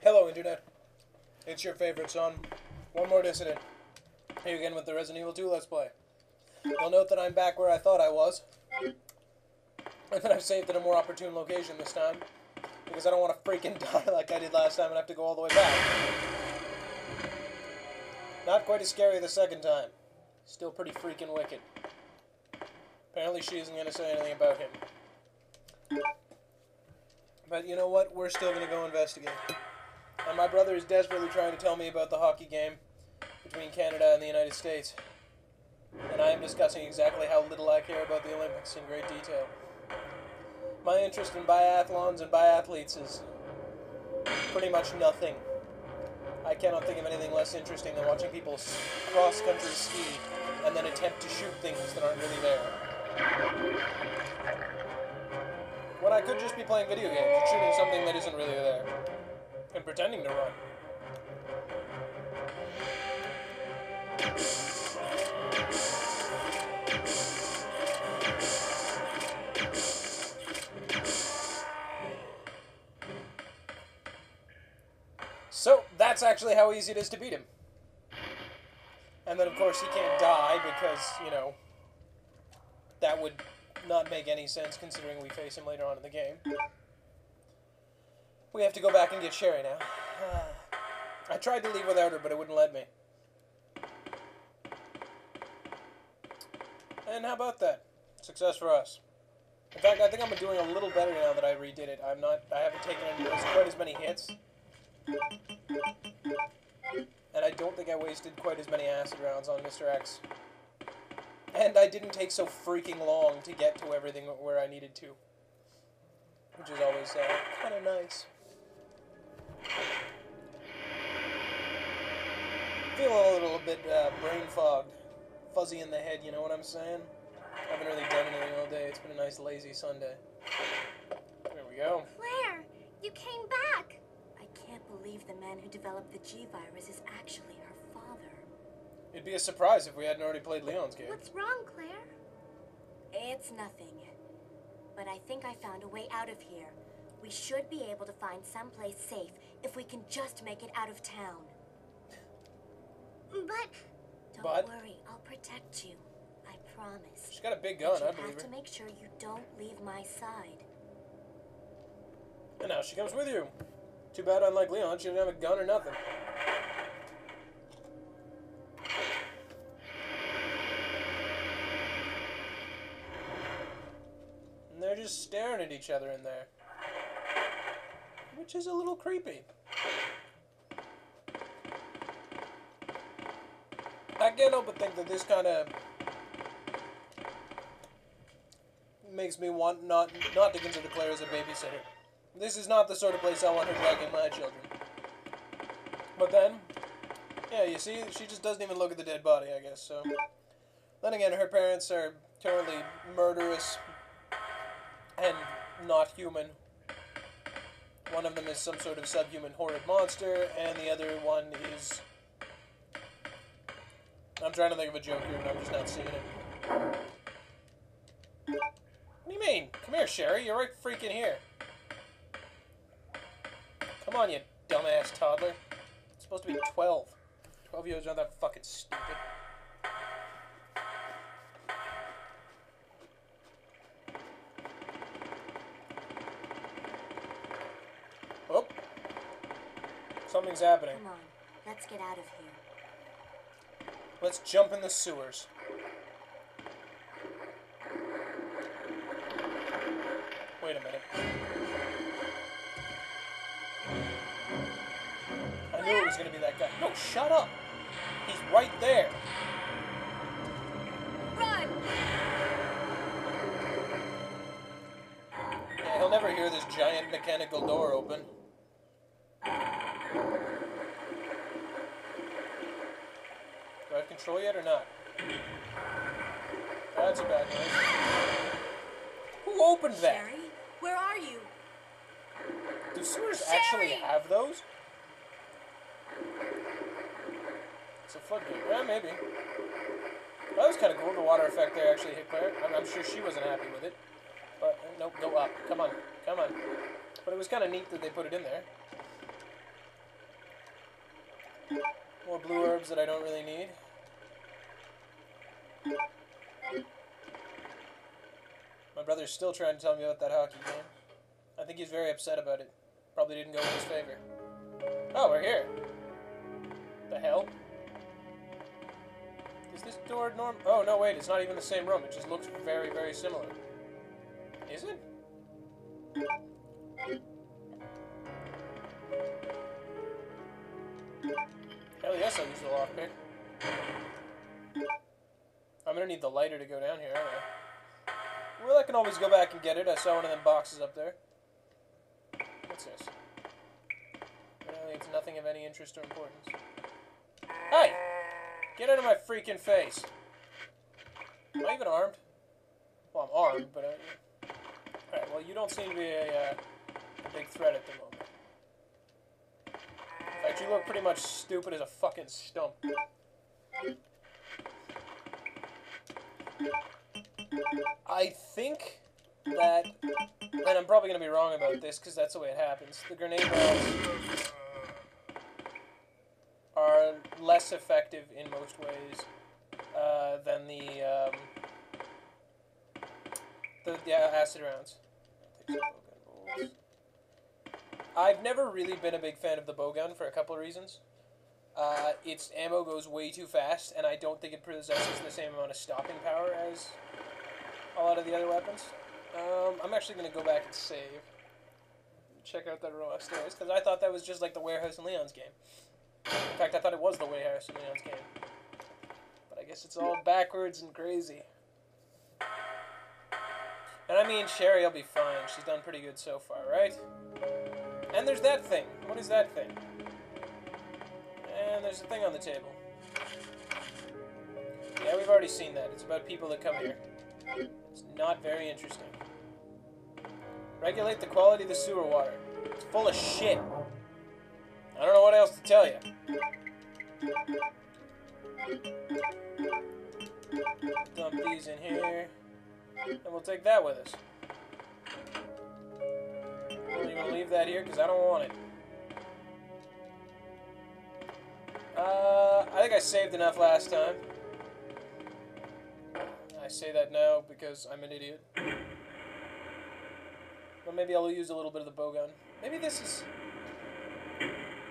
Hello, Internet. It's your favorite son, One More Dissident. Here again with the Resident Evil 2 Let's Play. You'll note that I'm back where I thought I was. And that I've saved at a more opportune location this time. Because I don't want to freaking die like I did last time and have to go all the way back. Not quite as scary the second time. Still pretty freaking wicked. Apparently she isn't going to say anything about him. But you know what? We're still going to go investigate. And my brother is desperately trying to tell me about the hockey game between Canada and the United States. And I am discussing exactly how little I care about the Olympics in great detail. My interest in biathlons and biathletes is pretty much nothing. I cannot think of anything less interesting than watching people cross country ski and then attempt to shoot things that aren't really there. When I could just be playing video games and shooting something that isn't really there. And pretending to run. So, that's actually how easy it is to beat him. And then, of course, he can't die because, you know, that would not make any sense considering we face him later on in the game. We have to go back and get Sherry now. I tried to leave without her, but it wouldn't let me. And how about that? Success for us. In fact, I think I'm doing a little better now that I redid it. I'm not. I haven't taken quite as many hits, and I don't think I wasted quite as many acid rounds on Mr. X. And I didn't take so freaking long to get to everything where I needed to. Which is always uh, kind of nice. Feel a little bit uh, brain fogged. Fuzzy in the head, you know what I'm saying? I haven't really done anything all day. It's been a nice lazy Sunday. There we go. Claire, you came back. I can't believe the man who developed the G virus is actually her father. It'd be a surprise if we hadn't already played Leon's game. What's wrong, Claire? It's nothing. But I think I found a way out of here. We should be able to find someplace safe if we can just make it out of town. But Don't But- worry, I'll protect you. I promise. She's got a big But gun, you I have believe to make sure you don't leave my side. And now she comes with you. Too bad, unlike Leon, she didn't have a gun or nothing. And they're just staring at each other in there. Which is a little creepy. I can't help but think that this kind of makes me want not not to consider Claire as a babysitter. This is not the sort of place I want her dragging my children. But then, yeah, you see, she just doesn't even look at the dead body, I guess, so. Then again, her parents are totally murderous and not human. One of them is some sort of subhuman horrid monster, and the other one is. I'm trying to think of a joke here, but I'm just not seeing it. What do you mean? Come here, Sherry. You're right freaking here. Come on, you dumbass toddler. It's supposed to be 12. 12 years old, that fucking stupid. Oh. Something's happening. Come on, let's get out of here. Let's jump in the sewers. Wait a minute. I knew it was gonna be that guy. No, shut up! He's right there! run! Yeah, he'll never hear this giant mechanical door open. Do I have control yet or not? That's a bad noise. Who opened that? Sherry, where are you? Do sewers actually have those? It's a floodgate. Yeah, maybe. That was kind of cool. The water effect there actually hit Claire. I'm, I'm sure she wasn't happy with it. But, uh, nope, go up. Come on. Come on. But it was kind of neat that they put it in there. More blue herbs that I don't really need. Brother's still trying to tell me about that hockey game. I think he's very upset about it. Probably didn't go in his favor. Oh, we're here. The hell? Is this door norm? Oh, no, wait, it's not even the same room. It just looks very, very similar. Is it? Hell yes, I'll use the lockpick. I'm gonna need the lighter to go down here, aren't I? Well, I can always go back and get it. I saw one of them boxes up there. What's this? Apparently it's nothing of any interest or importance. Hey! Get out of my freaking face! Am I even armed? Well, I'm armed, but I... Alright, well, you don't seem to be a, uh, a big threat at the moment. In fact, you look pretty much stupid as a fucking stump. I think that, and I'm probably going to be wrong about this because that's the way it happens, the grenade rounds are less effective in most ways uh, than the, um, the, the acid rounds. I've never really been a big fan of the bowgun for a couple of reasons. Uh, its ammo goes way too fast, and I don't think it possesses the same amount of stopping power as a lot of the other weapons. Um, I'm actually going to go back and save. Check out that row upstairs, because I thought that was just like the Warehouse in Leon's game. In fact, I thought it was the Warehouse in Leon's game. But I guess it's all backwards and crazy. And I mean, Sherry will be fine. She's done pretty good so far, right? And there's that thing. What is that thing? And there's a thing on the table. Yeah, we've already seen that. It's about people that come here. It's not very interesting. Regulate the quality of the sewer water. It's full of shit. I don't know what else to tell you. Dump these in here. And we'll take that with us. You gonna leave that here? Because I don't want it. Uh, I think I saved enough last time. I say that now because I'm an idiot. But maybe I'll use a little bit of the bowgun. Maybe this is...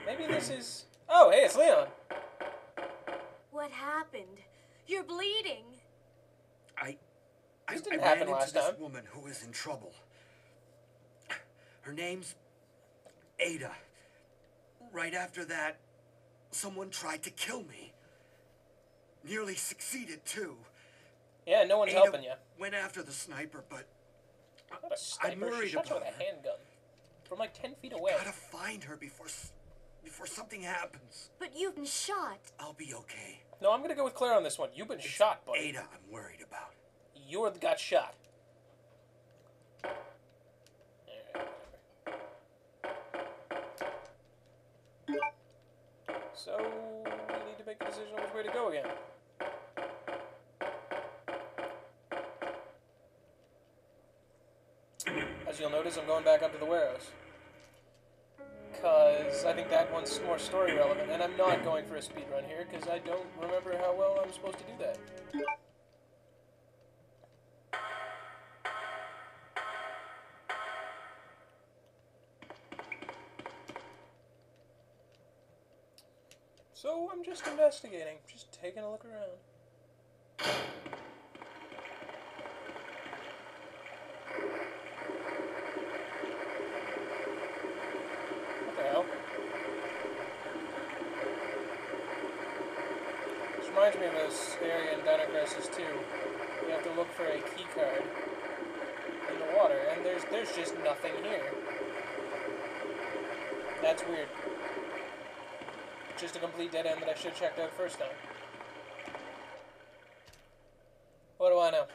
Maybe this is... Oh, hey, it's Leon. What happened? You're bleeding. I, I, This I didn't ran happen into last this time. woman who is in trouble. Her name's Ada. Right after that, someone tried to kill me. Nearly succeeded too. Yeah, no one's Ada helping you. Went after the sniper, but Not a sniper. worried she shot you with about a her. handgun. From like 10 feet away. gotta find her before before something happens. But you've been shot. I'll be okay. No, I'm gonna go with Claire on this one. You've been shot, buddy. Ada, I'm worried about. You're the got shot. So, we need to make a decision on which way to go again. You'll notice, I'm going back up to the warehouse. Because I think that one's more story relevant, and I'm not going for a speed run here because I don't remember how well I'm supposed to do that. So I'm just investigating, just taking a look around. What the hell? This reminds me of this area in Dino Crisis 2. You have to look for a key card in the water, and there's there's just nothing here. That's weird. Just a complete dead end that I should have checked out first time. What do I know?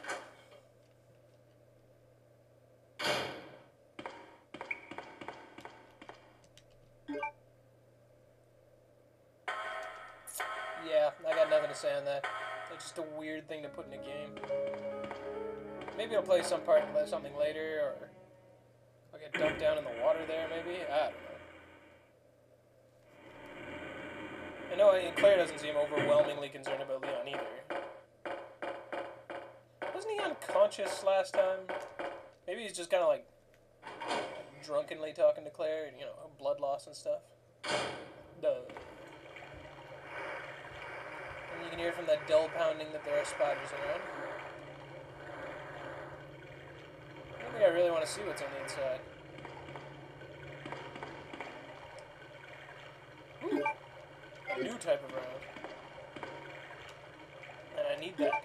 Yeah, I got nothing to say on that. It's just a weird thing to put in a game. Maybe I'll play some part something later, or I'll get dumped down in the water there. Maybe I don't know. I know uh, Claire doesn't seem overwhelmingly concerned about Leon either. Wasn't he unconscious last time? Maybe he's just kind of like drunkenly talking to Claire, and you know, blood loss and stuff. Duh. You can hear from that dull pounding that there are spiders around. I don't think I really want to see what's on the inside. Ooh, a new type of round. And I need that.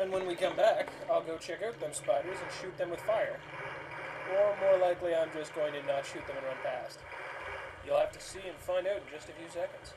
And when we come back, I'll go check out them spiders and shoot them with fire. Or more likely, I'm just going to not shoot them and run past. You'll have to see and find out in just a few seconds.